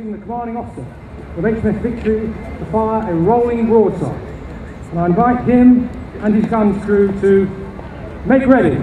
The commanding officer of HMS Victory to fire a rolling broadside. And I invite him and his gun crew to make ready.